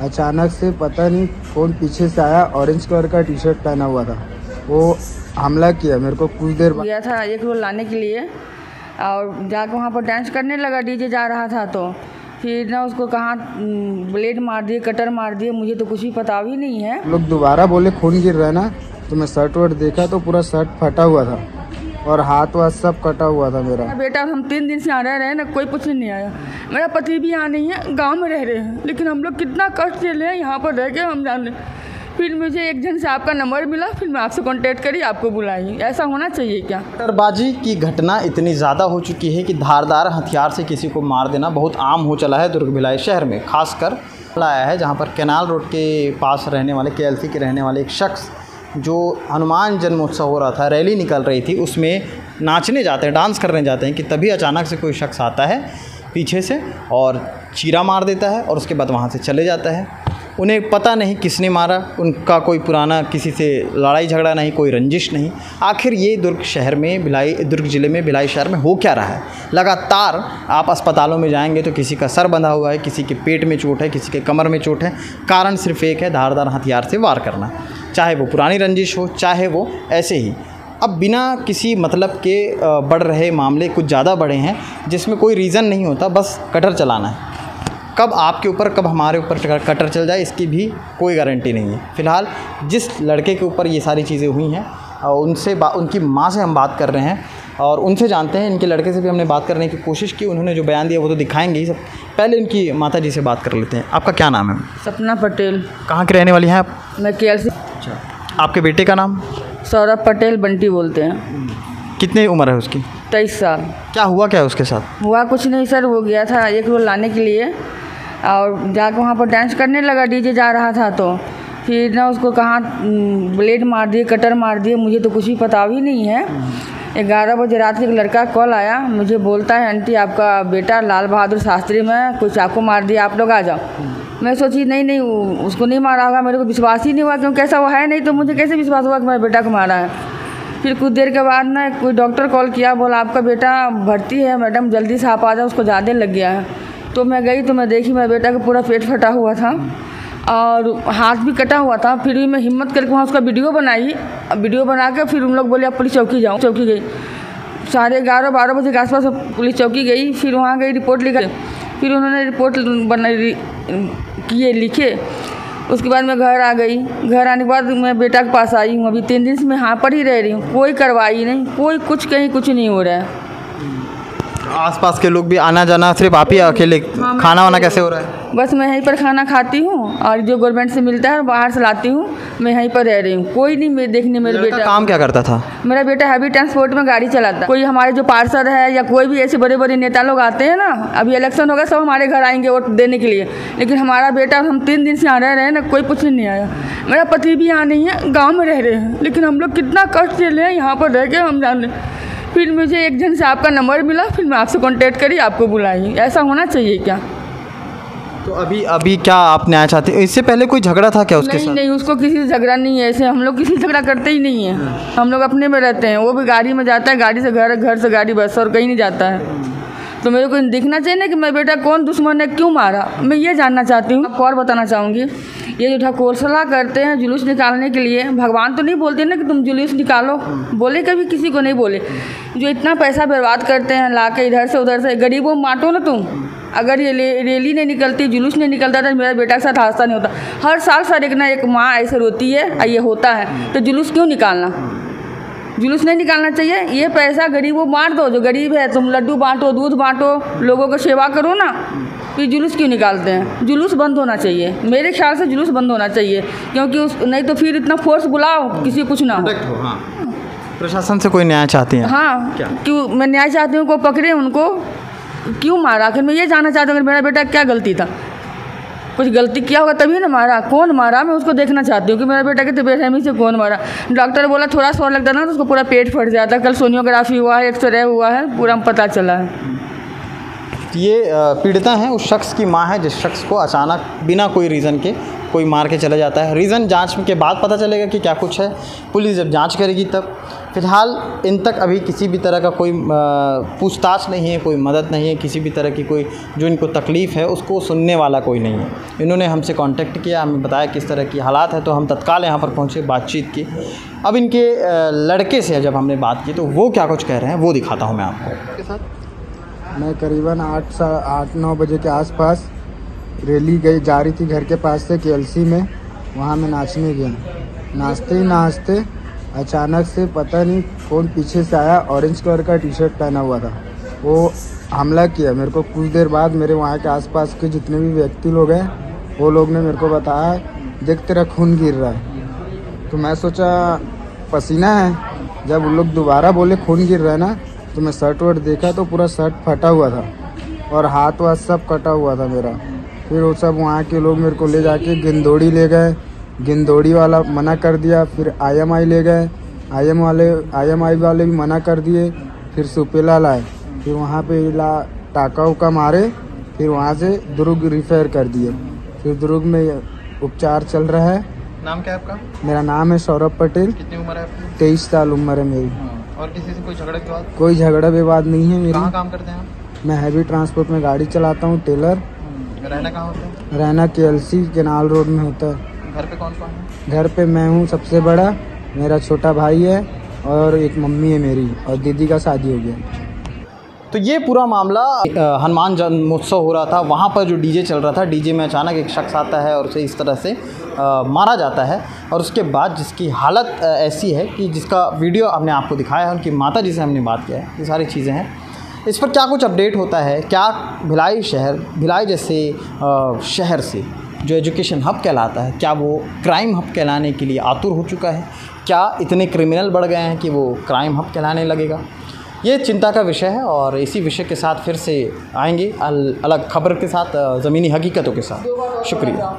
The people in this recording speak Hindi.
अचानक से पता नहीं कौन पीछे से आया ऑरेंज कलर का टी शर्ट पहना हुआ था। वो हमला किया मेरे को कुछ देर बाद। गया था एक रोल लाने के लिए और जाकर वहाँ पर डांस करने लगा डीजे जा रहा था तो। फिर ना उसको कहाँ हम्म, ब्लेड मार दिए कटर मार दिए मुझे तो कुछ भी पता भी नहीं है। लोग दोबारा बोले खून गिर रहा है ना? तो मैं शर्ट वर्ट देखा तो पूरा शर्ट फटा हुआ था। और हाथ वाथ सब कटा हुआ था मेरा। बेटा हम तीन दिन से यहाँ रह रहे हैं ना कोई पूछने नहीं आया। मेरा पति भी यहाँ नहीं है गाँव में रह रहे हैं। लेकिन हम लोग कितना कष्ट झेले हैं यहाँ पर रह के हम जान। रहे फिर मुझे एक जन से आपका नंबर मिला फिर मैं आपसे कांटेक्ट करी आपको बुलाई। ऐसा होना चाहिए क्या? कटरबाजी की घटना इतनी ज़्यादा हो चुकी है कि धारदार हथियार से किसी को मार देना बहुत आम हो चला है दुर्ग भिलाई शहर में खासकर आया है जहाँ पर कैनाल रोड के पास रहने वाले के के रहने वाले एक शख्स जो हनुमान जन्मोत्सव हो रहा था, रैली निकल रही थी, उसमें नाचने जाते हैं, डांस करने जाते हैं कि तभी अचानक से कोई शख्स आता है पीछे से और चीरा मार देता है और उसके बाद वहाँ से चले जाता है। उन्हें पता नहीं किसने मारा, उनका कोई पुराना किसी से लड़ाई झगड़ा नहीं, कोई रंजिश नहीं। आखिर ये दुर्ग शहर में, भिलाई, दुर्ग ज़िले में, भिलाई शहर में हो क्या रहा है? लगातार आप अस्पतालों में जाएँगे तो किसी का सर बंधा हुआ है, किसी के पेट में चोट है, किसी के कमर में चोट है। कारण सिर्फ़ एक है, धारदार हथियार से वार करना। चाहे वो पुरानी रंजिश हो, चाहे वो ऐसे ही। अब बिना किसी मतलब के बढ़ रहे मामले कुछ ज़्यादा बढ़े हैं, जिसमें कोई रीज़न नहीं होता, बस कटर चलाना है। कब आपके ऊपर कब हमारे ऊपर कटर चल जाए इसकी भी कोई गारंटी नहीं है। फ़िलहाल जिस लड़के के ऊपर ये सारी चीज़ें हुई हैं और उनसे बा उनकी माँ से हम बात कर रहे हैं और उनसे जानते हैं इनके लड़के से भी हमने बात करने की कोशिश की उन्होंने जो बयान दिया वो तो दिखाएँगे ही सब। पहले इनकी माता जी से बात कर लेते हैं। आपका क्या नाम है? सपना पटेल। कहाँ के रहने वाली हैं आप? मैं के से अच्छा। आपके बेटे का नाम? सौरभ पटेल बंटी बोलते हैं। कितनी उम्र है उसकी? तेईस साल। क्या हुआ क्या है उसके साथ? हुआ कुछ नहीं सर वो गया था एक रोल लाने के लिए। और जाकर वहाँ पर डांस करने लगा डीजे जा रहा था तो। फिर ना उसको कहाँ ब्लेड मार दिए कटर मार दिए, मुझे तो कुछ भी पता भी नहीं है। ग्यारह बजे रात एक लड़का कॉल आया, मुझे बोलता है, आंटी, आपका बेटा लाल बहादुर शास्त्री में कुछ चाकू मार दिया, आप लोग आ जाओ। मैं सोची, नहीं नहीं उसको नहीं मारा होगा, मेरे को विश्वास ही नहीं हुआ क्योंकि ऐसा वो है? नहीं तो मुझे कैसे विश्वास हुआ कि मेरे बेटा को मारा है? फिर कुछ देर के बाद ना कोई डॉक्टर कॉल किया, बोला, आपका बेटा भर्ती है, मैडम, जल्दी से आप आ जाओ, उसको ज़्यादा लग गया है। तो मैं गई तो मैं देखी, मेरे बेटा का पूरा पेट फटा हुआ था और हाथ भी कटा हुआ था। फिर भी मैं हिम्मत करके वहाँ उसका वीडियो बनाई। वीडियो बना के फिर उन लोग बोले आप पुलिस चौकी जाओ। चौकी गई। साढ़े ग्यारह, बारह बजे के आसपास पुलिस चौकी गई। फिर वहाँ गई, रिपोर्ट लिखा। फिर उन्होंने रिपोर्ट बना किए, लिखे। उसके बाद मैं घर आ गई। घर आने के बाद मैं बेटा के पास आई हूँ। अभी तीन दिन से मैं यहाँ पर ही रह रही हूँ। कोई कार्रवाई नहीं, कोई कुछ कहीं कुछ नहीं हो रहा है। आसपास के लोग भी आना जाना सिर्फ़ आप ही अकेले खाना वाना कैसे हो रहा है? बस मैं यहीं पर खाना खाती हूँ और जो गवर्नमेंट से मिलता है बाहर से लाती हूँ मैं यहीं पर रह रही हूँ। कोई नहीं मेरे देखने मेरे बेटा। काम क्या करता था? मेरा बेटा हैवी ट्रांसपोर्ट में गाड़ी चलाता। है कोई हमारे जो पार्षद है या कोई भी ऐसे बड़े बड़े नेता लोग आते हैं ना अभी इलेक्शन होगा सब हमारे घर आएँगे वोट देने के लिए। लेकिन हमारा बेटा हम तीन दिन से यहाँ रह रहे हैं ना कोई पूछने नहीं आया। मेरा पति भी यहाँ नहीं है गाँव में रह रहे हैं। लेकिन हम लोग कितना कष्ट झेले हैं यहाँ पर रह के हम जान रहे हैं। फिर मुझे एक जन से आपका नंबर मिला फिर मैं आपसे कॉन्टेक्ट करी आपको बुलाई। ऐसा होना चाहिए क्या? तो अभी अभी क्या आप न्याय चाहते हैं? इससे पहले कोई झगड़ा था क्या उसके नहीं साथ? नहीं उसको किसी से झगड़ा नहीं है ऐसे हम लोग किसी से झगड़ा करते ही नहीं है। हम लोग अपने में रहते हैं वो भी गाड़ी में जाता है गाड़ी से घर घर से गाड़ी बस और कहीं नहीं जाता है। तो मेरे को दिखना चाहिए ना कि मेरा बेटा कौन दुश्मन ने क्यों मारा। मैं ये जानना चाहती हूँ। और बताना चाहूँगी। ये जो ढकोसला करते हैं जुलूस निकालने के लिए। भगवान तो नहीं बोलते ना कि तुम जुलूस निकालो। बोले कभी किसी को नहीं बोले। जो इतना पैसा बर्बाद करते हैं ला के इधर से उधर से, गरीबों बांटो ना तुम। अगर ये रैली नहीं निकलती, जुलूस नहीं निकलता तो मेरा बेटा के साथ हादसा नहीं होता। हर साल सर एक ना एक माँ ऐसे रोती है, और ये होता है। तो जुलूस क्यों निकालना? जुलूस नहीं निकालना चाहिए। ये पैसा गरीबों बांट दो जो गरीब है तुम लड्डू बांटो दूध बांटो लोगों को सेवा करो ना फिर जुलूस क्यों निकालते हैं? जुलूस बंद होना चाहिए। मेरे ख्याल से जुलूस बंद होना चाहिए क्योंकि उस नहीं तो फिर इतना फोर्स बुलाओ किसी कुछ ना हो। हाँ प्रशासन से कोई न्याय चाहती है? हाँ क्या? क्यों मैं न्याय चाहती हूँ को पकड़े उनको क्यों मारा? आखिर मैं ये जानना चाहती हूँ कि मेरा बेटा क्या गलती था? कुछ गलती किया होगा तभी ना मारा। कौन मारा? मैं उसको देखना चाहती हूँ कि मेरा बेटा की तबीयत रहमी से कौन मारा। डॉक्टर बोला, थोड़ा सा लगता ना तो उसको पूरा पेट फट जाता कल सोनियोग्राफी हुआ है, एक्सरे हुआ है, पूरा पता चला है। ये पीड़िता हैं, उस शख्स की माँ है, जिस शख्स को अचानक, बिना कोई रीज़न के कोई मार के चला जाता है। रीज़न जाँच के बाद पता चलेगा कि क्या कुछ है। पुलिस जब जाँच करेगी तब। फ़िलहाल इन तक अभी किसी भी तरह का कोई पूछताछ नहीं है, कोई मदद नहीं है, किसी भी तरह की कोई, जो इनको तकलीफ़ है, उसको सुनने वाला कोई नहीं है। इन्होंने हमसे कांटेक्ट किया, हमें बताया किस तरह की हालात है तो हम तत्काल यहाँ पर पहुँचे, बातचीत की। अब इनके लड़के से जब हमने बात की तो वो क्या कुछ कह रहे हैं, वो दिखाता हूँ मैं आपको। मैं करीबन आठ सा, आठ नौ बजे के आसपास रैली गई, जा रही थी घर के पास से केएलसी में। वहाँ मैं नाचने गया। नाचते ही नाचते अचानक से पता नहीं कौन पीछे से आया ऑरेंज कलर का टी शर्ट पहना हुआ था। वो हमला किया। मेरे को कुछ देर बाद मेरे वहाँ के आसपास के जितने भी व्यक्ति लोग हैं, वो लोग ने मेरे को बताया, देख तेरा खून गिर रहा है। तो मैं सोचा, पसीना है। जब उन लोग दोबारा बोले, खून गिर रहा है ना? तो मैं शर्ट वर्ट देखा तो पूरा शर्ट फटा हुआ था और हाथ वाथ सब कटा हुआ था मेरा। फिर वो सब वहाँ के लोग मेरे को ले जाके गिंदोड़ी ले गए। गिंदोड़ी वाला मना कर दिया फिर आईएमआई ले गए। आईएम वाले आईएमआई वाले भी मना कर दिए फिर सुपेला लाए फिर वहाँ पे ला टाका उका मारे फिर वहाँ से दुर्ग रिफेयर कर दिए। फिर दुर्ग में उपचार चल रहा है। नाम क्या है आपका? मेरा नाम है सौरभ पटेल। कितनी उम्र है तेईस साल उम्र है मेरी। और किसी से कोई झगड़ा के कोई झगड़ा विवाद नहीं है मेरी। काम करते हैं मैं हैवी ट्रांसपोर्ट में गाड़ी चलाता हूँ टेलर। रहना कहाँ होता है? रहना के एल सी केनाल रोड में होता है। घर पे कौन कौन है? घर पे मैं हूँ सबसे बड़ा मेरा छोटा भाई है और एक मम्मी है मेरी और दीदी का शादी हो गया। तो ये पूरा मामला हनुमान जन्मोत्सव हो रहा था। वहाँ पर जो डीजे चल रहा था डीजे में अचानक एक शख्स आता है और उसे इस तरह से अ, मारा जाता है और उसके बाद जिसकी हालत ऐसी है कि जिसका वीडियो हमने आपको दिखाया है उनकी माता जी से हमने बात किया है। ये सारी चीज़ें हैं। इस पर क्या कुछ अपडेट होता है? क्या भिलाई शहर भिलाई जैसे शहर से जो एजुकेशन हब कहलाता है क्या वो क्राइम हब कहलाने के लिए आतुर हो चुका है? क्या इतने क्रिमिनल बढ़ गए हैं कि वो क्राइम हब कहलाने लगेगा? ये चिंता का विषय है और इसी विषय के साथ फिर से आएँगे अल, अलग खबर के साथ ज़मीनी हकीकतों के साथ। शुक्रिया।